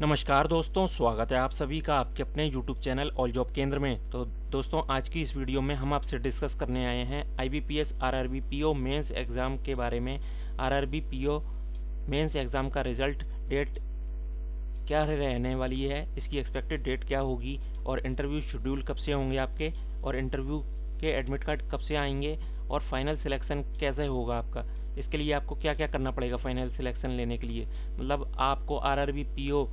नमस्कार दोस्तों, स्वागत है आप सभी का आपके अपने YouTube चैनल ऑल जॉब केंद्र में। तो दोस्तों, आज की इस वीडियो में हम आपसे डिस्कस करने आए हैं I B P S R R B P O mains exam के बारे में। R R B P O mains exam का रिज़ल्ट डेट क्या रहने वाली है, इसकी एक्सपेक्टेड डेट क्या होगी, और इंटरव्यू शेड्यूल कब से होंगे आपके, और इंटरव्यू के एडमिट कार्ड कब से आएँगे, और फाइनल सिलेक्शन कैसे होगा आपका। इसके लिए आपको क्या क्या करना पड़ेगा फाइनल सिलेक्शन लेने के लिए? मतलब आपको R R B P O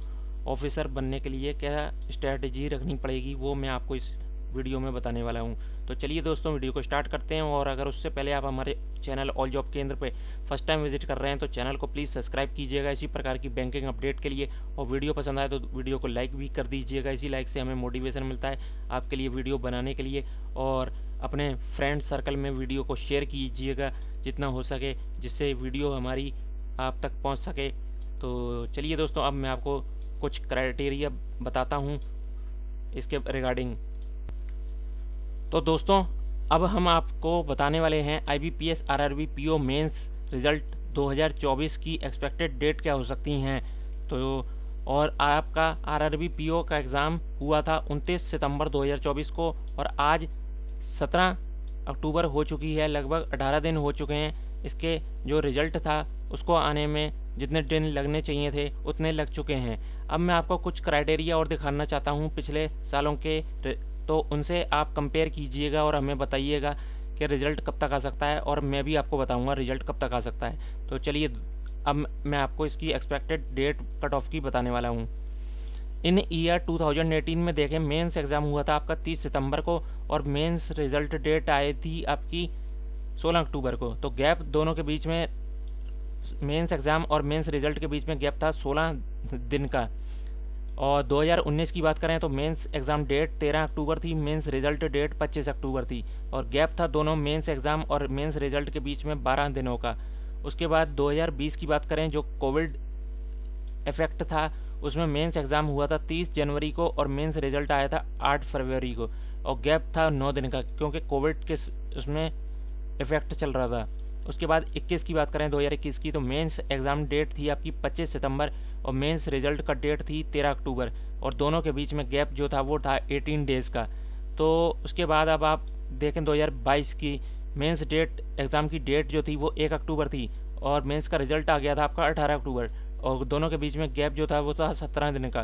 officer बनने के लिए क्या स्ट्रैटेजी रखनी पड़ेगी, वो मैं आपको इस वीडियो में बताने वाला हूँ। तो चलिए दोस्तों वीडियो को स्टार्ट करते हैं और अगर उससे पहले आप हमारे चैनल ऑल जॉब केंद्र पे फ़र्स्ट टाइम विज़िट कर रहे हैं तो चैनल को प्लीज़ सब्सक्राइब कीजिएगा इसी प्रकार की बैंकिंग अपडेट के लिए। और वीडियो पसंद आए तो वीडियो को लाइक भी कर दीजिएगा, इसी लाइक से हमें मोटिवेशन मिलता है आपके लिए वीडियो बनाने के लिए। और अपने फ्रेंड सर्कल में वीडियो को शेयर कीजिएगा जितना हो सके, जिससे वीडियो हमारी आप तक पहुँच सके। तो चलिए दोस्तों, अब मैं आपको कुछ क्राइटेरिया बताता हूँ इसके रिगार्डिंग तो दोस्तों, अब हम आपको बताने वाले हैं I B P S R R B P O mains result 2024 की एक्सपेक्टेड डेट क्या हो सकती हैं। तो और आपका R R B P O का एग्ज़ाम हुआ था 29 सितंबर 2024 को, और आज 17 अक्टूबर हो चुकी है, लगभग 18 दिन हो चुके हैं। इसके जो रिज़ल्ट था, उसको आने में जितने दिन लगने चाहिए थे, उतने लग चुके हैं। अब मैं आपको कुछ क्राइटेरिया और दिखाना चाहता हूँ पिछले सालों के तो उनसे आप कंपेयर कीजिएगा और हमें बताइएगा कि रिज़ल्ट कब तक आ सकता है और मैं भी आपको बताऊँगा रिज़ल्ट कब तक आ सकता है। तो चलिए, अब मैं आपको इसकी एक्सपेक्टेड डेट कट ऑफ़ की बताने वाला हूँ। इन ईयर 2018 में देखें मेंस एग्ज़ाम हुआ था आपका 30 सितंबर को और मेंस रिज़ल्ट डेट आई थी आपकी 16 अक्टूबर को। तो गैप दोनों के बीच में मेंस एग्ज़ाम और मेंस रिज़ल्ट के बीच में गैप था 16 दिन का। और 2019 की बात करें तो मेंस एग्ज़ाम डेट 13 अक्टूबर थी, मेंस रिज़ल्ट डेट 25 अक्टूबर थी। और गैप था दोनों मेंस एग्ज़ाम और मेंस रिज़ल्ट के बीच में 12 दिनों का। उसके बाद 2020 की बात करें जो कोविड इफ़ेक्ट था, उसमें मेंस एग्ज़ाम हुआ था 30 जनवरी को और मेंस रिज़ल्ट आया था 8 फरवरी को। और गैप था 9 दिन का, क्योंकि कोविड के उसमें इफ़ेक्ट चल रहा था। उसके बाद 21 की बात करें 2021 की तो मेंस एग्ज़ाम डेट थी आपकी 25 सितंबर और मेंस रिज़ल्ट का डेट थी 13 अक्टूबर और दोनों के बीच में गैप जो था वो था 18 डेज़ का। तो उसके बाद अब आप देखें 2022 की, मेंस डेट, एग्ज़ाम की डेट जो थी वो 1 अक्टूबर थी और मेंस का रिज़ल्ट आ गया था आपका 18 अक्टूबर और दोनों के बीच में गैप जो था वो था सत्रह दिन का।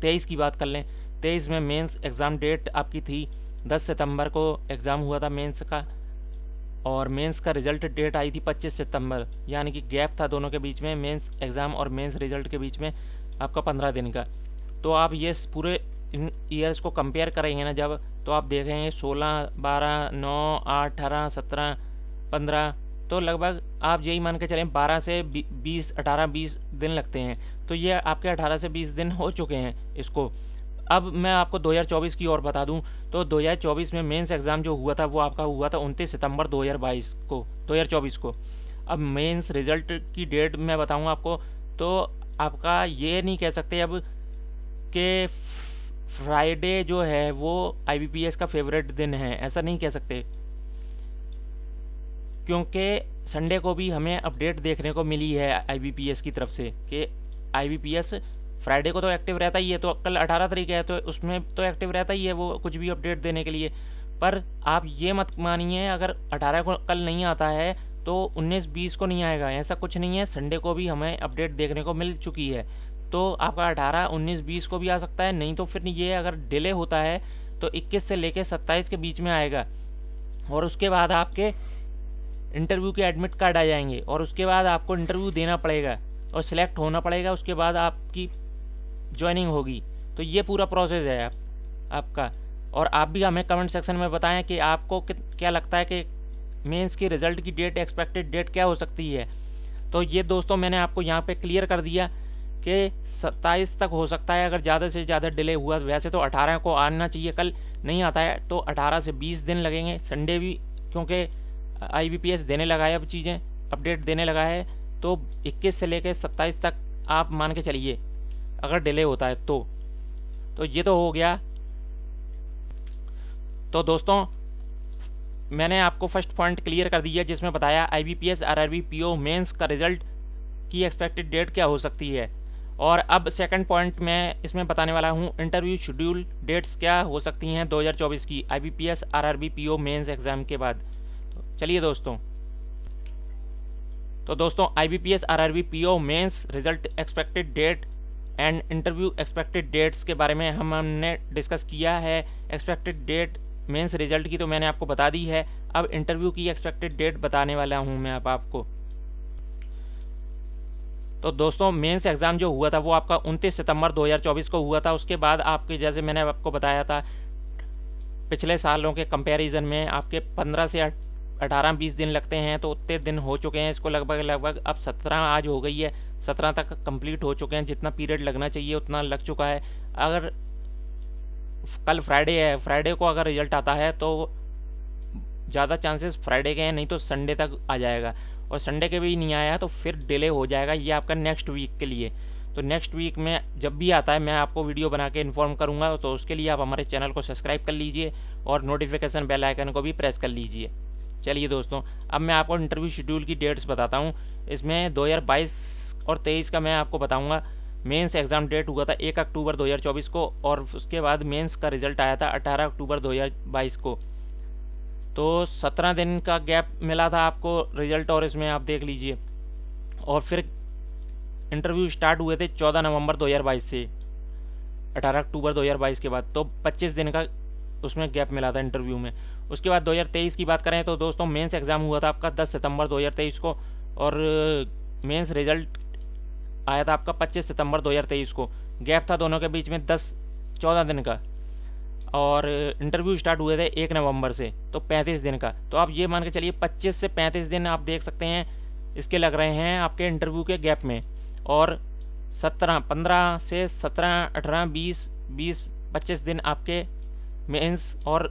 तेईस की बात कर लें, तेईस में मेंस एग्ज़ाम डेट आपकी थी, दस सितंबर को एग्ज़ाम हुआ था मेंस का। और मेंस का रिज़ल्ट डेट आई थी पच्चीस सितंबर, यानी कि गैप था दोनों के बीच में, मेंस एग्ज़ाम और मेंस रिज़ल्ट के बीच में, आपका पंद्रह दिन का। तो आप ये पूरे इन ईयर्स को कंपेयर करेंगे ना जब तो आप देखेंगे सोलह, बारह, नौ, आठ, अठारह, सत्रह, पंद्रह तो लगभग आप यही मान के चलें 12 से 20 18 20 दिन लगते हैं। तो ये आपके 18 से 20 दिन हो चुके हैं इसको। अब मैं आपको 2024 की ओर बता दूँ तो 2024 में मेंस एग्ज़ाम जो हुआ था, वो आपका हुआ था उनतीस सितंबर 2022 को 2024 को। अब मेंस रिज़ल्ट की डेट मैं बताऊँगा आपको तो आपका ये नहीं कह सकते अब कि फ्राइडे जो है, वो आईबीपीएस का फेवरेट दिन है, ऐसा नहीं कह सकते। क्योंकि संडे को भी हमें अपडेट देखने को मिली है आईबीपीएस की तरफ़ से, कि आईबीपीएस फ्राइडे को तो एक्टिव रहता ही है तो कल 18 तारीख है तो उसमें तो एक्टिव रहता ही है वो कुछ भी अपडेट देने के लिए। पर आप ये मत मानिए अगर 18 को कल नहीं आता है तो 19-20 को नहीं आएगा ऐसा कुछ नहीं है। संडे को भी हमें अपडेट देखने को मिल चुकी है। तो आपका 18, 19, 20 को भी आ सकता है नहीं तो फिर ये अगर डिले होता है तो 21 से लेकर 27 के बीच में आएगा। और उसके बाद आपके इंटरव्यू के एडमिट कार्ड आ जाएँगे और उसके बाद आपको इंटरव्यू देना पड़ेगा और सिलेक्ट होना पड़ेगा। उसके बाद आपकी ज्वाइनिंग होगी। तो ये पूरा प्रोसेस है आप, आपका। और आप भी हमें कमेंट सेक्शन में बताएँ कि आपको क्या लगता है कि मेंस की रिज़ल्ट की डेट एक्सपेक्टेड डेट क्या हो सकती है। तो ये दोस्तों मैंने आपको यहाँ पे क्लियर कर दिया कि सत्ताईस तक हो सकता है। अगर ज़्यादा से ज़्यादा डिले हुआ वैसे तो अठारह को आना चाहिए। कल नहीं आता है तो अठारह से बीस दिन लगेंगे। संडे भी क्योंकि आईबीपीएस देने लगा है अब चीज़ें अपडेट देने लगा है। तो 21 से लेकर 27 तक आप मान के चलिए। अगर डिले होता है तो। तो ये तो हो गया। तो दोस्तों, मैंने आपको फ़र्स्ट पॉइंट क्लियर कर दिया जिसमें बताया आईबीपीएस आरआरबी पीओ मेंस का रिज़ल्ट की एक्सपेक्टेड डेट क्या हो सकती है। और अब सेकंड पॉइंट मैं इसमें बताने वाला हूँ इंटरव्यू शेड्यूल डेट्स क्या हो सकती हैं 2024 की IBPS RRB PO mains exam के बाद। तो चलिए दोस्तों। तो दोस्तों IBPS RRB PO mains result expected date and interview expected dates के बारे में हम हमने डिस्कस किया है। एक्सपेक्टेड डेट मेंस रिज़ल्ट की तो मैंने आपको बता दी है। अब इंटरव्यू की एक्सपेक्टेड डेट बताने वाला हूँ मैं अब आपको। तो दोस्तों, मेंस एग्ज़ाम जो हुआ था वो आपका 29 सितंबर 2024 को हुआ था। उसके बाद आपके, जैसे मैंने आपको बताया था, पिछले सालों के कंपैरिजन में आपके 15 से 18 20 दिन लगते हैं तो उतने दिन हो चुके हैं, इसको लगभग लगभग अब 17 आज हो गई है 17 तक कंप्लीट हो चुके हैं, जितना पीरियड लगना चाहिए, उतना लग चुका है। अगर कल फ्राइडे है फ्राइडे को अगर रिज़ल्ट आता है तो ज़्यादा चांसेस फ्राइडे के हैं, नहीं तो संडे तक आ जाएगा। और संडे के भी नहीं आया तो फिर डिले हो जाएगा, ये आपका नेक्स्ट वीक के लिए। तो नेक्स्ट वीक में जब भी आता है, मैं आपको वीडियो बना के इन्फॉर्म करूँगा तो उसके लिए आप हमारे चैनल को सब्सक्राइब कर लीजिए और नोटिफिकेशन बेल आइकन को भी प्रेस कर लीजिए। चलिए दोस्तों, अब मैं आपको इंटरव्यू शेड्यूल की डेट्स बताता हूँ। इसमें 2022 और 23 का मैं आपको बताऊँगा। मेंस एग्ज़ाम डेट हुआ था एक अक्टूबर 2024 को और उसके बाद मेंस का रिज़ल्ट आया था 18 अक्टूबर 2022 को। तो 17 दिन का गैप मिला था आपको रिज़ल्ट और इसमें आप देख लीजिए। और फिर इंटरव्यू स्टार्ट हुए थे 14 नवंबर 2022 से 18 अक्टूबर 2022 के बाद। तो 25 दिन का उसमें गैप मिला था इंटरव्यू में। उसके बाद 2023 की बात करें तो दोस्तों मेंस एग्ज़ाम हुआ था आपका 10 सितंबर 2023 को और मेंस रिज़ल्ट आया था आपका 25 सितंबर 2023 को। गैप था दोनों के बीच में 10 14 दिन का और इंटरव्यू स्टार्ट हुए थे एक नवंबर से तो पैंतीस दिन का। तो आप ये मान के चलिए पच्चीस से पैंतीस दिन आप देख सकते हैं, इसके लग रहे हैं आपके इंटरव्यू के गैप में। और सत्रह, पंद्रह से सत्रह, अठारह, बीस बीस, पच्चीस दिन आपके मेंस और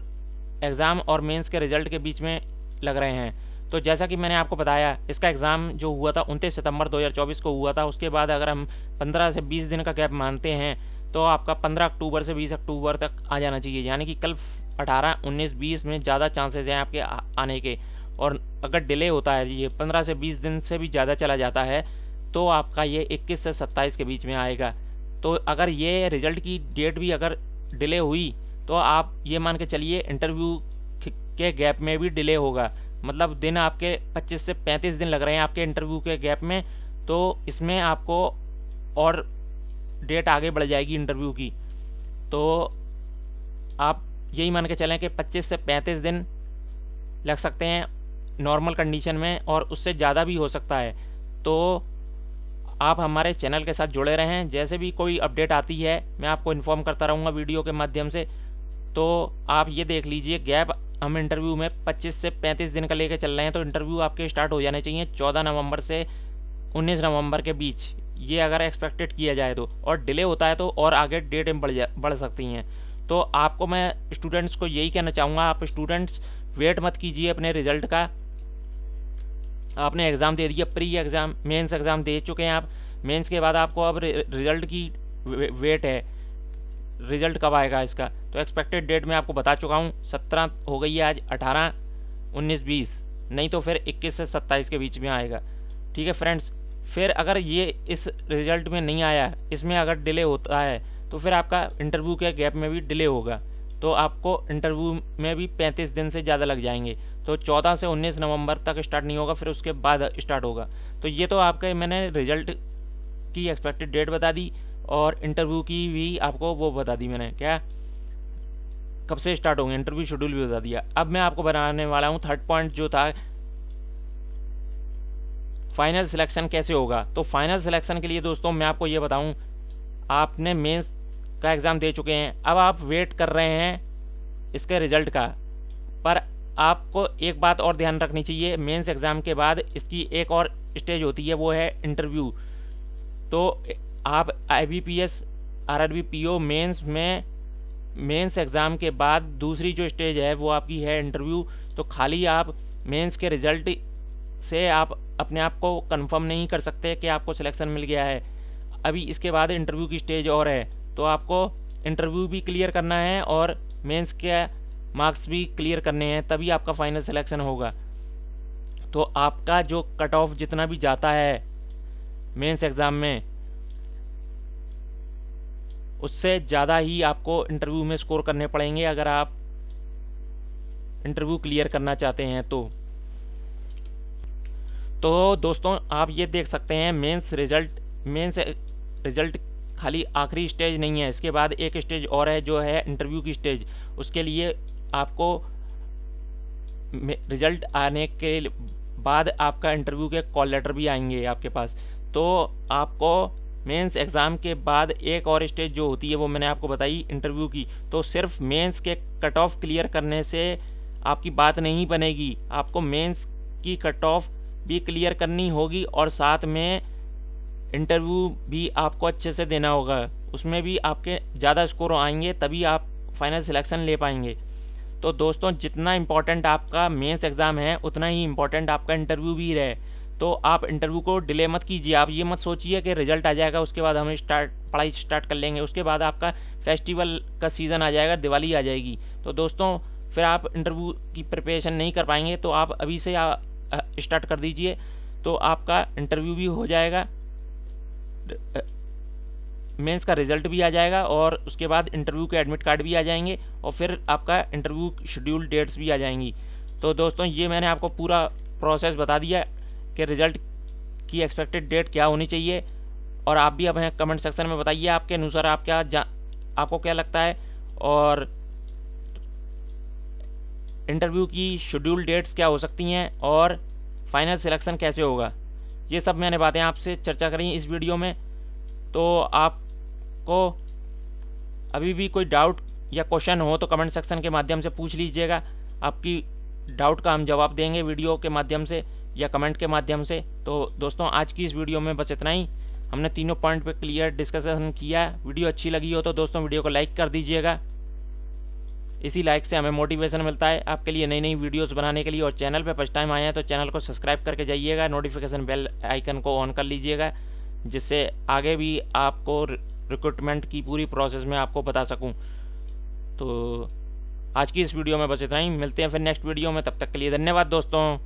एग्ज़ाम और मेंस के रिज़ल्ट के बीच में लग रहे हैं। तो जैसा कि मैंने आपको बताया इसका एग्ज़ाम जो हुआ था उनतीस सितंबर 2024 को हुआ था। उसके बाद अगर हम 15 से 20 दिन का गैप मानते हैं तो आपका 15 अक्टूबर से 20 अक्टूबर तक आ जाना चाहिए। यानी कि कल 18, 19, 20 में ज़्यादा चांसेस हैं आपके आने के। और अगर डिले होता है ये 15 से 20 दिन से भी ज़्यादा चला जाता है तो आपका ये 21 से 27 के बीच में आएगा। तो अगर ये रिज़ल्ट की डेट भी अगर डिले हुई तो आप ये मान के चलिए इंटरव्यू के गैप में भी डिले होगा। मतलब दिन आपके 25 से 35 दिन लग रहे हैं आपके इंटरव्यू के गैप में तो इसमें आपको और डेट आगे बढ़ जाएगी इंटरव्यू की। तो आप यही मान के चलें कि 25 से 35 दिन लग सकते हैं नॉर्मल कंडीशन में और उससे ज़्यादा भी हो सकता है। तो आप हमारे चैनल के साथ जुड़े रहें। जैसे भी कोई अपडेट आती है, मैं आपको इन्फॉर्म करता रहूँगा वीडियो के माध्यम से। तो आप ये देख लीजिए, गैप हम इंटरव्यू में 25 से 35 दिन का लेके चल रहे हैं तो इंटरव्यू आपके स्टार्ट हो जाने चाहिए 14 नवंबर से 19 नवंबर के बीच। ये अगर एक्सपेक्टेड किया जाए तो और डिले होता है तो और आगे डेट बढ़ बढ़ सकती हैं। तो आपको मैं स्टूडेंट्स को यही कहना चाहूँगा, आप स्टूडेंट्स वेट मत कीजिए अपने रिज़ल्ट का। आपने एग्ज़ाम दे दिया प्री एग्ज़ाम मेंस एग्ज़ाम दे चुके हैं आप। मेंस के बाद आपको अब रिज़ल्ट की वेट है। रिज़ल्ट कब आएगा इसका? तो एक्सपेक्टेड डेट मैं आपको बता चुका हूँ, सत्रह हो गई है आज, अठारह, उन्नीस, बीस। नहीं तो फिर इक्कीस से सत्ताईस के बीच में आएगा। ठीक है फ्रेंड्स फिर अगर ये इस रिज़ल्ट में नहीं आया, इसमें अगर डिले होता है तो फिर आपका इंटरव्यू के गैप में भी डिले होगा। तो आपको इंटरव्यू में भी 35 दिन से ज़्यादा लग जाएँगे। तो 14 से 19 नवंबर तक स्टार्ट नहीं होगा, फिर उसके बाद स्टार्ट होगा। तो ये तो आपके मैंने रिज़ल्ट की एक्सपेक्टेड डेट बता दी। और इंटरव्यू की भी आपको वो बता दी मैंने, क्या? कब से स्टार्ट होंगे? इंटरव्यू शेड्यूल भी बता दिया। अब मैं आपको बनाने वाला हूँ थर्ड पॉइंट जो था फाइनल सिलेक्शन कैसे होगा? तो फाइनल सिलेक्शन के लिए दोस्तों, मैं आपको ये बताऊँ, आपने मेंस का एग्ज़ाम दे चुके हैं। अब आप वेट कर रहे हैं इसके रिज़ल्ट का। पर आपको एक बात और ध्यान रखनी चाहिए मेंस एग्ज़ाम के बाद इसकी एक और स्टेज होती है, वो है इंटरव्यू तो आप I B P S R R B P O mains में मेंस एग्ज़ाम के बाद दूसरी जो स्टेज है, वो आपकी है इंटरव्यू तो खाली आप मेंस के रिज़ल्ट से आप अपने आप को कंफर्म नहीं कर सकते कि आपको सिलेक्शन मिल गया है। अभी इसके बाद इंटरव्यू की स्टेज और है। तो आपको इंटरव्यू भी क्लियर करना है और मेंस के मार्क्स भी क्लियर करने हैं, तभी आपका फाइनल सिलेक्शन होगा। तो आपका जो कट ऑफ़ जितना भी जाता है मेंस एग्ज़ाम में उससे ज़्यादा ही आपको इंटरव्यू में स्कोर करने पड़ेंगे। अगर आप इंटरव्यू क्लियर करना चाहते हैं तो। तो दोस्तों, आप ये देख सकते हैं मेंस रिज़ल्ट मेंस रिज़ल्ट खाली आखिरी स्टेज नहीं है। इसके बाद एक स्टेज और है जो है इंटरव्यू की स्टेज उसके लिए आपको रिज़ल्ट आने के बाद आपका इंटरव्यू के कॉल लेटर भी आएँगे आपके पास। तो आपको मेंस एग्ज़ाम के बाद एक और स्टेज जो होती है वो मैंने आपको बताई इंटरव्यू की। तो सिर्फ़ मेंस के कट ऑफ़ क्लियर करने से आपकी बात नहीं बनेगी। आपको मेंस की कट ऑफ़ भी क्लियर करनी होगी और साथ में इंटरव्यू भी आपको अच्छे से देना होगा। उसमें भी आपके ज़्यादा स्कोर आएँगे, तभी आप फाइनल सिलेक्शन ले पाएँगे। तो दोस्तों, जितना इम्पोर्टेंट आपका मेंस एग्ज़ाम है, उतना ही इम्पोर्टेंट आपका इंटरव्यू भी रहे। तो आप इंटरव्यू को डिले मत कीजिए, आप ये मत सोचिए कि रिज़ल्ट आ जाएगा, उसके बाद हम स्टार्ट पढ़ाई स्टार्ट कर लेंगे, उसके बाद आपका फेस्टिवल का सीज़न आ जाएगा, दिवाली आ जाएगी। तो दोस्तों, फिर आप इंटरव्यू की प्रिपरेशन नहीं कर पाएँगे तो आप अभी से स्टार्ट कर दीजिए तो आपका इंटरव्यू भी हो जाएगा मेंस का रिज़ल्ट भी आ जाएगा और उसके बाद इंटरव्यू के एडमिट कार्ड भी आ जाएँगे और फिर आपका इंटरव्यू शेड्यूल डेट्स भी आ जाएँगी। तो दोस्तों, ये मैंने आपको पूरा प्रोसेस बता दिया। कि रिज़ल्ट की एक्सपेक्टेड डेट क्या होनी चाहिए? और आप भी अपने कमेंट सेक्शन में बताइए आपके अनुसार आप क्या आपको क्या लगता है? और इंटरव्यू की शेड्यूल डेट्स क्या हो सकती हैं? और फाइनल सिलेक्शन कैसे होगा? ये सब मैंने बातें आपसे चर्चा करी इस वीडियो में। तो आपको अभी भी कोई डाउट या क्वेश्चन हो तो कमेंट सेक्शन के माध्यम से पूछ लीजिएगा। आपकी डाउट का हम जवाब देंगे वीडियो के माध्यम से। या कमेंट के माध्यम से। तो दोस्तों, आज की इस वीडियो में बस इतना ही। हमने तीनों पॉइंट पे क्लियर डिस्कशन किया। वीडियो अच्छी लगी हो तो दोस्तों, वीडियो को लाइक कर दीजिएगा। इसी लाइक से हमें मोटिवेशन मिलता है आपके लिए नई नई वीडियोस बनाने के लिए। और चैनल पे फ़र्स्ट टाइम आए हैं तो चैनल को सब्सक्राइब करके जाइएगा। नोटिफिकेशन बेल आइकन को ऑन कर लीजिएगा, जिससे आगे भी आपको रिक्रूटमेंट की पूरी प्रोसेस में आपको बता सकूँ। तो आज की इस वीडियो में बस इतना ही। मिलते हैं फिर नेक्स्ट वीडियो में। तब तक के लिए धन्यवाद दोस्तों।